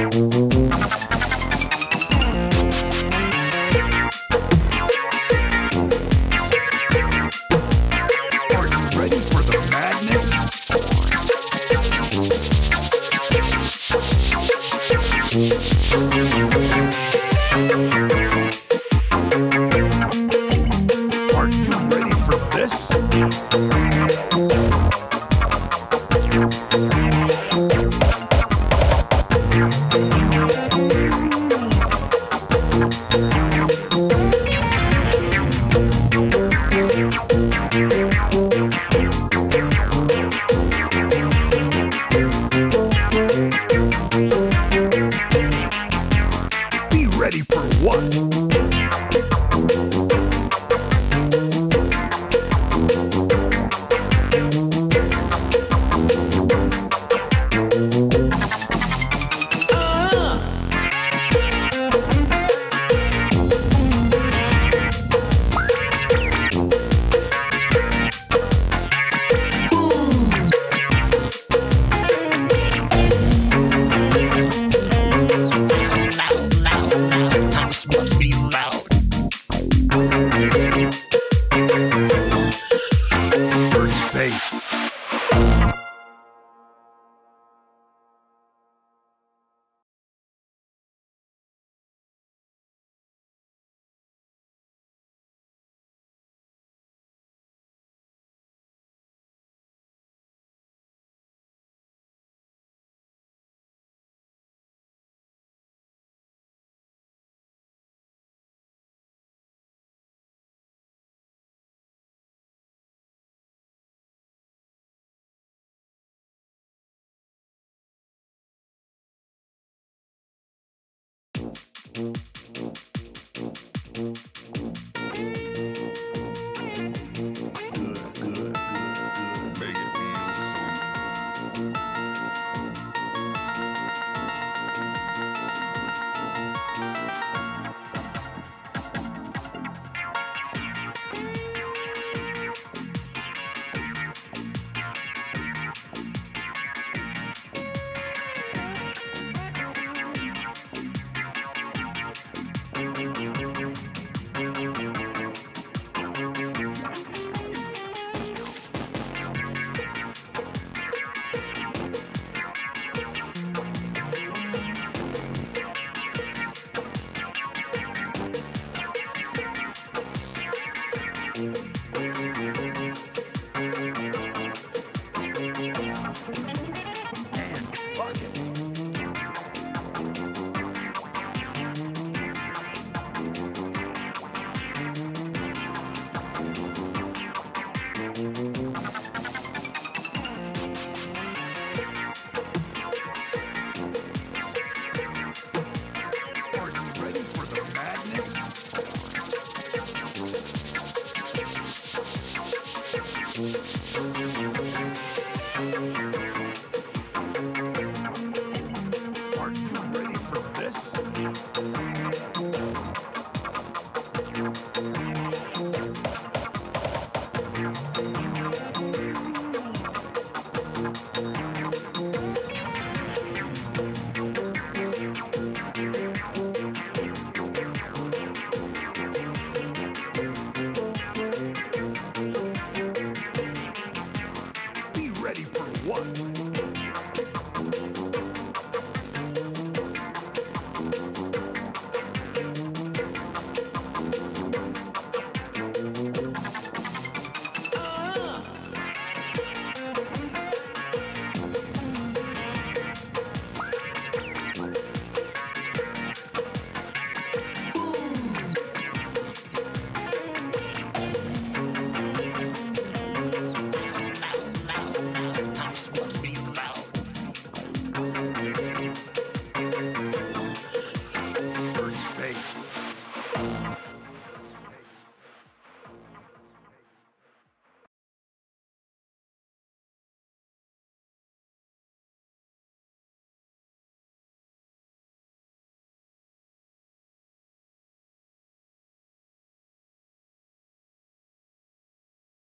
Are be loud. Good,